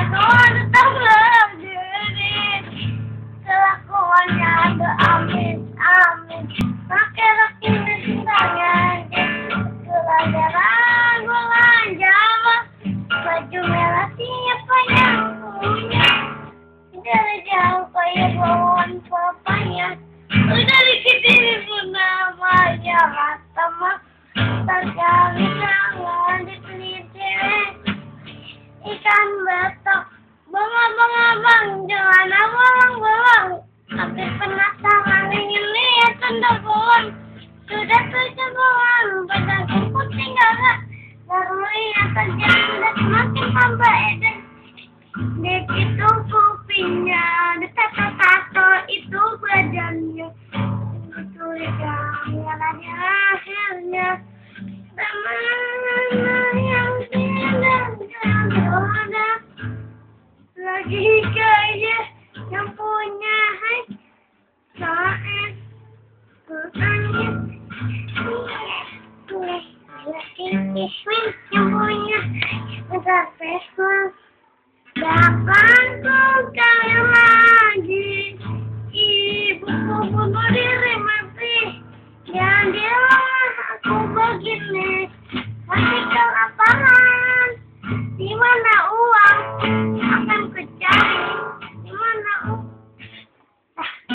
That's all. Tendakuan Sudah terjebak Badanku gak Baru lihat saja Sudah semakin tambah edan. Dek itu kupingnya Ditato-tato itu badannya. Itu jangan ada hasilnya Mana yang tidak ada Lagi kaya yang punya hati Kaya lagi? Ibuku bunuh diri mati. Aku begini